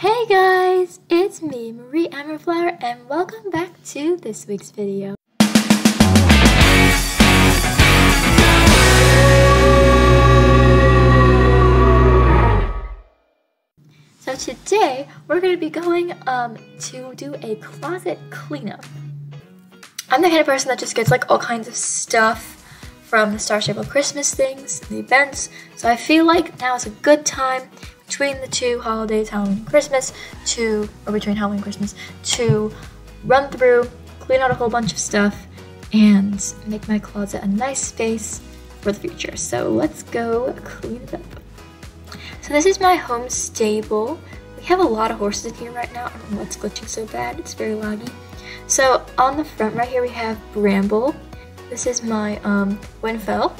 Hey guys, it's me, Marie Emeraldflower, and welcome back to this week's video. So today, we're going to be going um, to do a closet cleanup. I'm the kind of person that just gets like all kinds of stuff from the Star Stable Christmas things, the events, so I feel like now is a good time between the two holidays, Halloween and Christmas, to, or between Halloween and Christmas, to run through, clean out a whole bunch of stuff, and make my closet a nice space for the future. So let's go clean it up. So this is my home stable. We have a lot of horses in here right now. I don't know what's glitching so bad. It's very laggy. So on the front right here we have Bramble. This is my um, Winfell.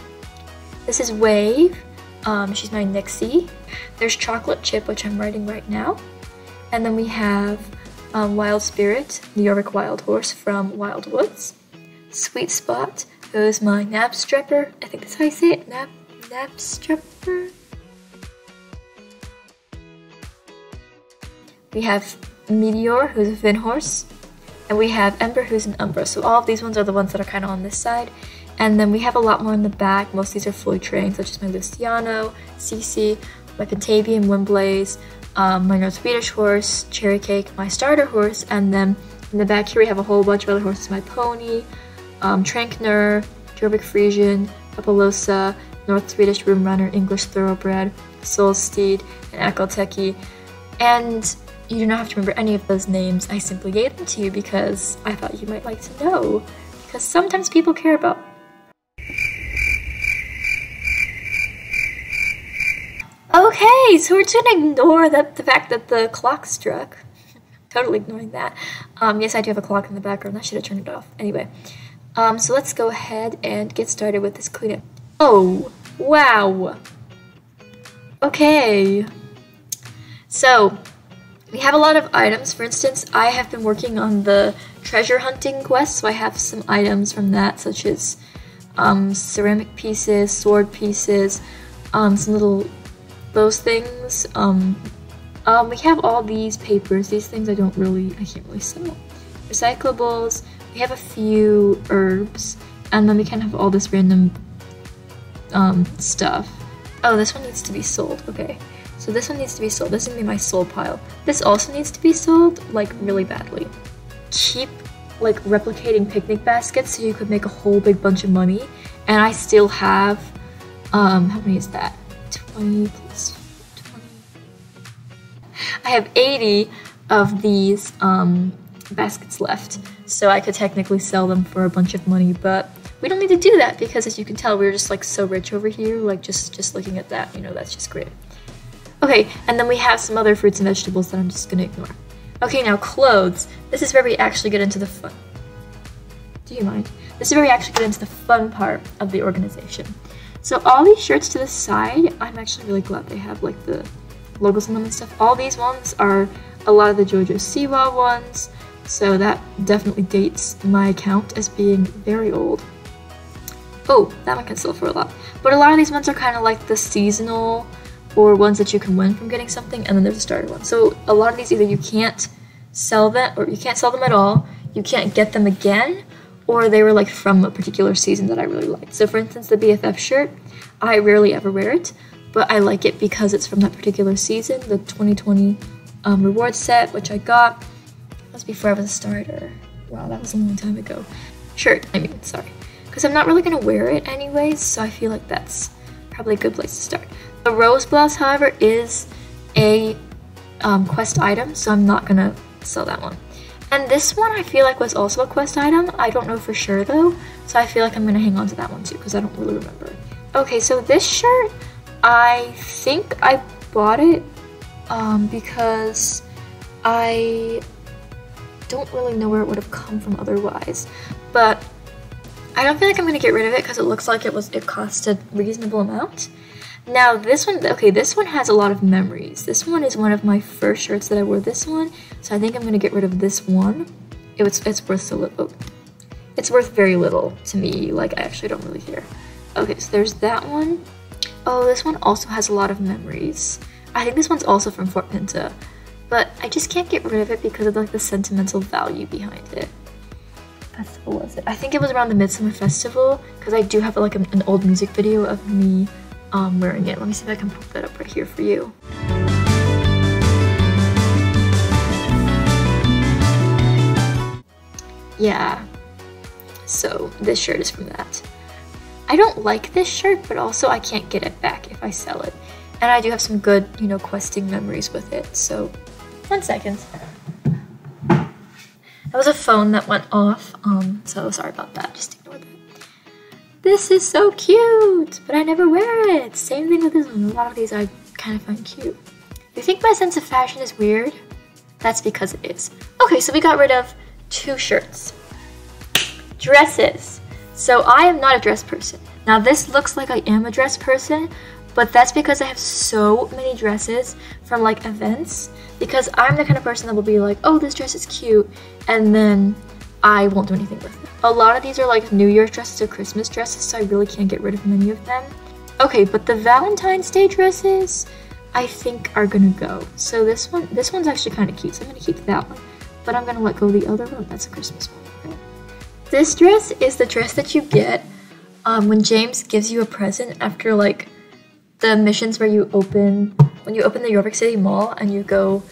This is Wave. Um, she's my Nixie. There's Chocolate Chip, which I'm writing right now. And then we have um, Wild Spirit, the Jorvik Wild Horse from Wild Woods. Sweet Spot, who's my Knapstrapper. I think that's how you say it, Nap, Knapstrapper. We have Meteor, who's a Finn Horse. And we have Ember, who's an Umbra. So all of these ones are the ones that are kind of on this side. And then we have a lot more in the back. Most of these are fully trained, such as my Lusitano, Cece, my Pentavian Windblaze, um, my North Swedish horse, Cherry Cake, my starter horse, and then in the back here we have a whole bunch of other horses. My Pony, um, Trakehner, Jorvik Frisian, Papilosa, North Swedish Room Runner, English Thoroughbred, Soul Steed, and Akhal-Teke. And you do not have to remember any of those names. I simply gave them to you because I thought you might like to know. Because sometimes people care about Okay, so we're just gonna ignore the, the fact that the clock struck. totally ignoring that. Um, yes, I do have a clock in the background. I should have turned it off. Anyway, um, so let's go ahead and get started with this cleanup. Oh, wow. Okay. So, we have a lot of items. For instance, I have been working on the treasure hunting quest, so I have some items from that, such as um, ceramic pieces, sword pieces, um, some little those things. Um, um, we have all these papers. These things I don't really, I can't really sell. Recyclables. We have a few herbs, and then we kind of have all this random um, stuff. Oh, this one needs to be sold. Okay, so this one needs to be sold. This is gonna be my sold pile. This also needs to be sold, like really badly. Keep like replicating picnic baskets so you could make a whole big bunch of money. And I still have, um, how many is that? 20 plus 20. I have 80 of these um, baskets left, so I could technically sell them for a bunch of money, but we don't need to do that because as you can tell, we're just like so rich over here, like just, just looking at that, you know, that's just great. Okay, and then we have some other fruits and vegetables that I'm just gonna ignore. Okay, now clothes. This is where we actually get into the fun. Do you mind? This is where we actually get into the fun part of the organization. So all these shirts to the side, I'm actually really glad they have like the logos on them and stuff. All these ones are a lot of the JoJo Siwa ones, so that definitely dates my account as being very old. Oh, that one can sell for a lot. But a lot of these ones are kind of like the seasonal or ones that you can win from getting something, and then there's a starter one. So a lot of these either you can't sell them or you can't sell them at all, you can't get them again, or they were like from a particular season that I really liked. So for instance, the BFF shirt, I rarely ever wear it, but I like it because it's from that particular season, the 2020 um, reward set, which I got. That was before I was a starter. Wow, that was a long time ago. Shirt, I mean, sorry. Because I'm not really going to wear it anyways, so I feel like that's probably a good place to start. The rose blouse, however, is a um, quest item, so I'm not going to sell that one. And this one I feel like was also a quest item. I don't know for sure though, so I feel like I'm gonna hang on to that one too because I don't really remember. Okay, so this shirt, I think I bought it um, because I don't really know where it would have come from otherwise. But I don't feel like I'm gonna get rid of it because it looks like it was it cost a reasonable amount. Now this one, okay, this one has a lot of memories. This one is one of my first shirts that I wore this one, so I think I'm gonna get rid of this one. It was, it's worth so little. It's worth very little to me, like I actually don't really care. Okay, so there's that one. Oh, this one also has a lot of memories. I think this one's also from Fort Pinta. but I just can't get rid of it because of like the sentimental value behind it. Festival was it? I think it was around the Midsummer Festival because I do have like an old music video of me um, wearing it. Let me see if I can pop that up right here for you. Yeah, so this shirt is from that. I don't like this shirt, but also I can't get it back if I sell it. And I do have some good, you know, questing memories with it. So, one second. That was a phone that went off. Um, so sorry about that. Just ignore. This is so cute, but I never wear it. Same thing with this one. A lot of these I kind of find cute. You think my sense of fashion is weird? That's because it is. Okay, so we got rid of two shirts. Dresses. So I am not a dress person. Now this looks like I am a dress person, but that's because I have so many dresses from like events because I'm the kind of person that will be like, oh, this dress is cute, and then I won't do anything with it. A lot of these are like New Year's dresses or Christmas dresses, so I really can't get rid of many of them. Okay, but the Valentine's Day dresses, I think are gonna go. So this one, this one's actually kind of cute, so I'm gonna keep that one. But I'm gonna let go the other one. That's a Christmas one. Okay. This dress is the dress that you get um, when James gives you a present after like the missions where you open when you open the York City Mall and you go.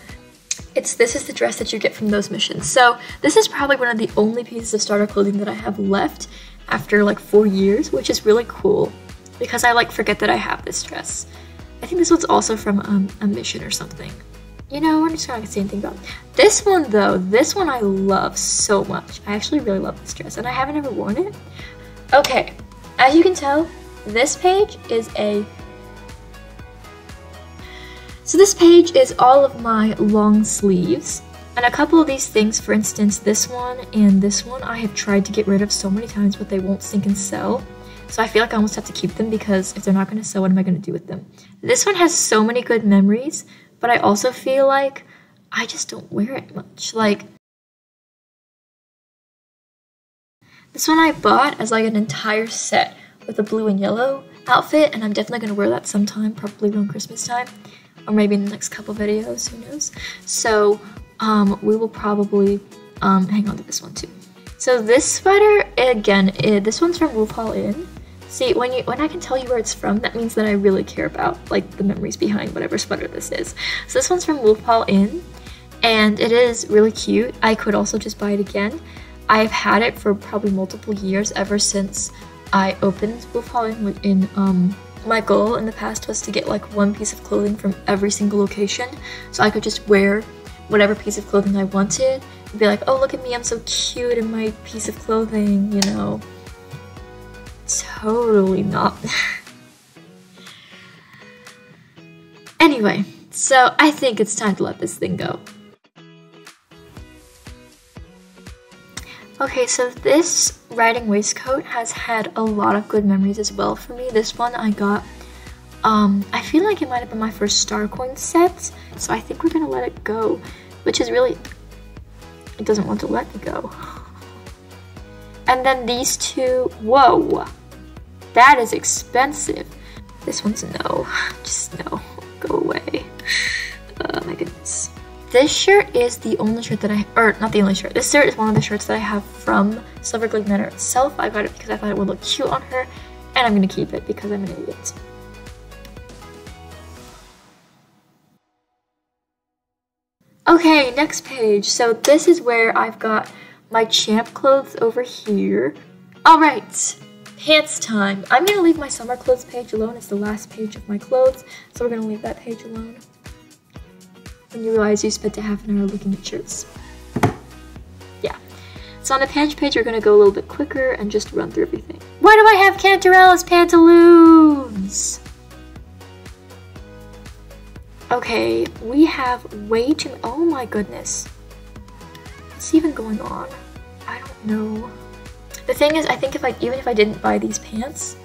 It's this is the dress that you get from those missions. So this is probably one of the only pieces of starter clothing that I have left after like four years, which is really cool because I like forget that I have this dress. I think this one's also from um, a mission or something. You know, we're just not gonna say anything about it. This one though, this one I love so much. I actually really love this dress and I haven't ever worn it. Okay, as you can tell, this page is a so this page is all of my long sleeves. And a couple of these things, for instance, this one and this one, I have tried to get rid of so many times, but they won't sink and sell. So I feel like I almost have to keep them because if they're not going to sell, what am I going to do with them? This one has so many good memories, but I also feel like I just don't wear it much. Like, this one I bought as like an entire set with a blue and yellow outfit, and I'm definitely gonna wear that sometime, probably around Christmas time, or maybe in the next couple videos, who knows. So, um, we will probably um, hang on to this one too. So this sweater, again, it, this one's from Wolf Hall Inn. See, when you when I can tell you where it's from, that means that I really care about like the memories behind whatever sweater this is. So this one's from Wolf Hall Inn, and it is really cute. I could also just buy it again. I've had it for probably multiple years ever since I opened Wolf Hall Inn. In um, my goal in the past was to get like one piece of clothing from every single location, so I could just wear whatever piece of clothing I wanted. And be like, oh look at me, I'm so cute in my piece of clothing, you know. Totally not. anyway, so I think it's time to let this thing go. Okay, so this riding waistcoat has had a lot of good memories as well for me. This one I got, um, I feel like it might have been my first Star Coin set, so I think we're gonna let it go, which is really, it doesn't want to let me go. And then these two, whoa, that is expensive. This one's no. Just no. Go away. This shirt is the only shirt that I, or not the only shirt. This shirt is one of the shirts that I have from Silver Glade Manor itself. I got it because I thought it would look cute on her, and I'm gonna keep it because I'm an idiot. Okay, next page. So this is where I've got my champ clothes over here. All right, Pants time. I'm gonna leave my summer clothes page alone. It's the last page of my clothes, so we're gonna leave that page alone. When you realize you spent a half an hour looking at shirts. Yeah. So on the pants page, we're gonna go a little bit quicker and just run through everything. Why do I have Cantarella's pantaloons? Okay, we have way too, oh my goodness. What's even going on? I don't know. The thing is, I think if I even if I didn't buy these pants,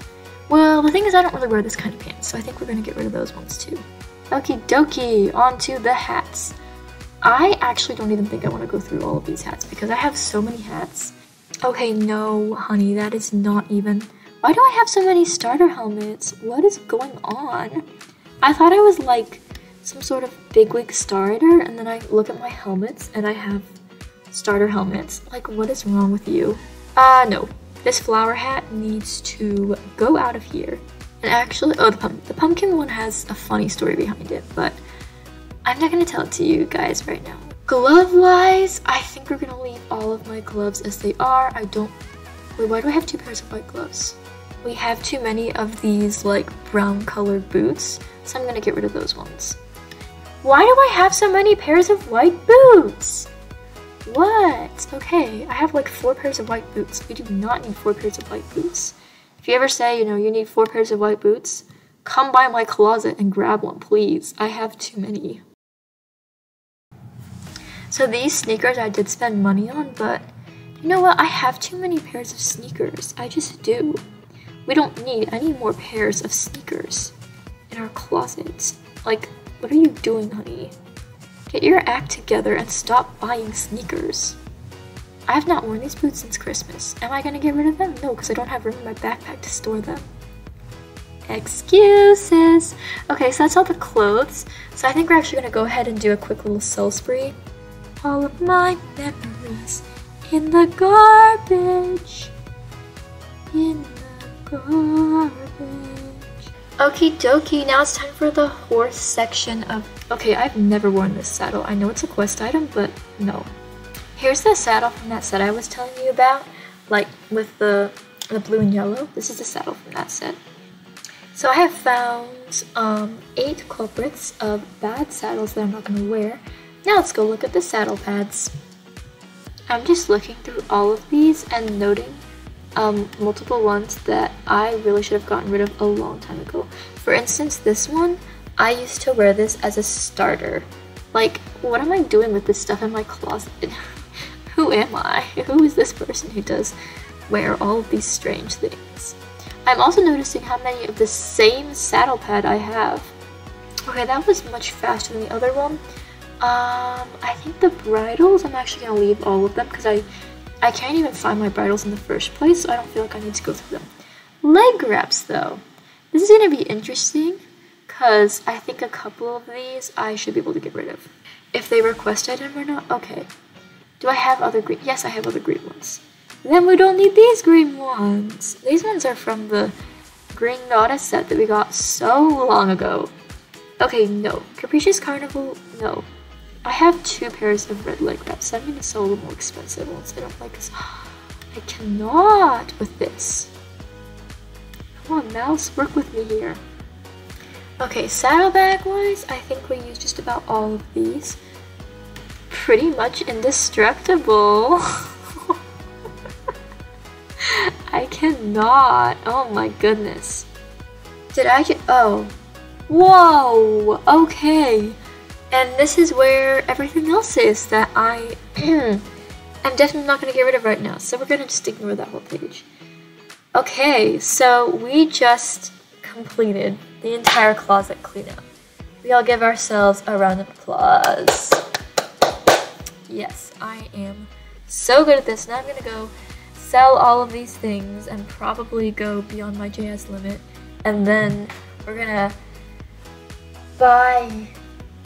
well, the thing is I don't really wear this kind of pants, so I think we're gonna get rid of those ones too. Okie dokie, on to the hats. I actually don't even think I want to go through all of these hats because I have so many hats. Okay, no, honey, that is not even... Why do I have so many starter helmets? What is going on? I thought I was like some sort of bigwig starter, and then I look at my helmets and I have starter helmets. Like, what is wrong with you? Uh, no. This flower hat needs to go out of here. And actually, oh, the, the pumpkin one has a funny story behind it, but I'm not gonna tell it to you guys right now. Glove-wise, I think we're gonna leave all of my gloves as they are. I don't, wait, why do I have two pairs of white gloves? We have too many of these like brown colored boots, so I'm gonna get rid of those ones. Why do I have so many pairs of white boots? What? Okay, I have like four pairs of white boots. We do not need four pairs of white boots. If you ever say, you know, you need four pairs of white boots, come by my closet and grab one, please. I have too many. So these sneakers I did spend money on, but you know what? I have too many pairs of sneakers. I just do. We don't need any more pairs of sneakers in our closets. Like, what are you doing, honey? Get your act together and stop buying sneakers. I have not worn these boots since Christmas. Am I gonna get rid of them? No, because I don't have room in my backpack to store them. Excuses. Okay, so that's all the clothes. So I think we're actually gonna go ahead and do a quick little sell spree. All of my memories in the garbage. In the garbage. Okie dokie, now it's time for the horse section of... Okay, I've never worn this saddle. I know it's a quest item, but no. Here's the saddle from that set I was telling you about, like with the, the blue and yellow. This is the saddle from that set. So I have found um, eight culprits of bad saddles that I'm not going to wear. Now let's go look at the saddle pads. I'm just looking through all of these and noting um, multiple ones that I really should have gotten rid of a long time ago. For instance, this one, I used to wear this as a starter. Like, what am I doing with this stuff in my closet? who am I? Who is this person who does wear all of these strange things? I'm also noticing how many of the same saddle pad I have. Okay, that was much faster than the other one. Um, I think the bridles, I'm actually going to leave all of them because I I can't even find my bridles in the first place, so I don't feel like I need to go through them. Leg wraps, though. This is going to be interesting, because I think a couple of these I should be able to get rid of. If they request item or not, okay. Do I have other green? Yes, I have other green ones. Then we don't need these green ones. These ones are from the Green Goddess set that we got so long ago. Okay, no. Capricious Carnival, no. I have two pairs of red leg wraps. Gonna sell the more expensive ones I don't like this. I cannot with this. Come on, mouse, work with me here. Okay, saddlebag wise, I think we use just about all of these. Pretty much indestructible. I cannot. Oh my goodness. Did I get. Oh. Whoa! Okay. And this is where everything else is that I I'm definitely not going to get rid of right now. So we're going to just ignore that whole page. Okay, so we just completed the entire closet cleanup. We all give ourselves a round of applause. Yes, I am so good at this. Now I'm to go sell all of these things and probably go beyond my JS limit. And then we're to buy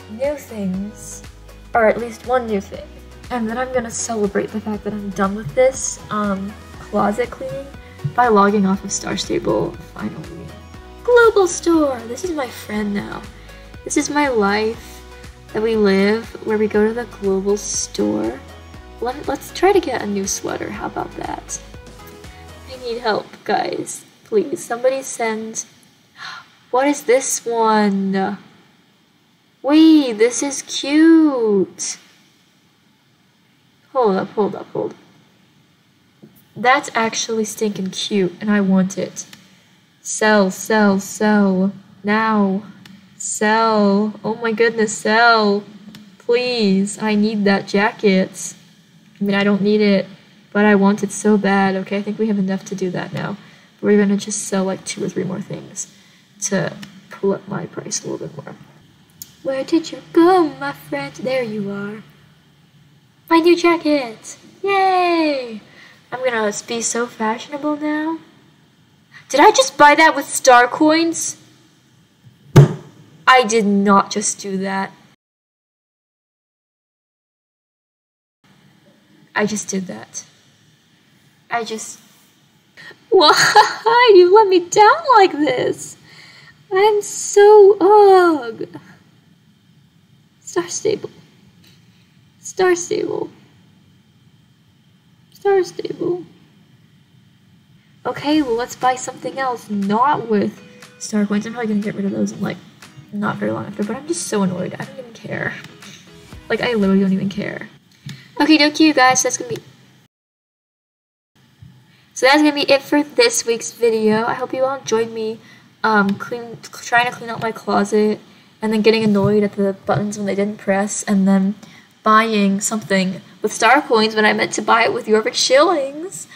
new things, or at least one new thing. And then I'm gonna celebrate the fact that I'm done with this um, closet cleaning by logging off of Star Stable finally. Global Store! This is my friend now. This is my life that we live where we go to the global store. Let, let's try to get a new sweater. How about that? I need help, guys. Please, somebody send. What is this one? Wait, this is cute. Hold up, hold up, hold up. That's actually stinking cute, and I want it. Sell, sell, sell. Now. Sell. Oh my goodness, sell. Please, I need that jacket. I mean, I don't need it, but I want it so bad. Okay, I think we have enough to do that now. We're gonna just sell like two or three more things to pull up my price a little bit more. Where did you go, my friend? There you are. My new jacket! Yay! I'm gonna be so fashionable now. Did I just buy that with star coins? I did not just do that. I just did that. I just. Why you let me down like this? I'm so ugh. Star stable. Star stable. Star stable. Okay, well let's buy something else, not with star coins. I'm probably gonna get rid of those in like not very long after, but I'm just so annoyed. I don't even care. Like I literally don't even care. Okay, dokie, you guys. That's gonna be. So that's gonna be it for this week's video. I hope you all enjoyed me um, clean, trying to clean out my closet, and then getting annoyed at the buttons when they didn't press, and then buying something with star coins when I meant to buy it with Jorvik shillings.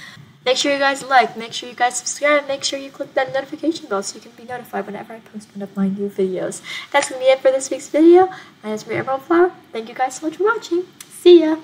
Make sure you guys like, make sure you guys subscribe, make sure you click that notification bell so you can be notified whenever I post one of my new videos. That's going to be it for this week's video. My name is Maria Flower. Thank you guys so much for watching. See ya!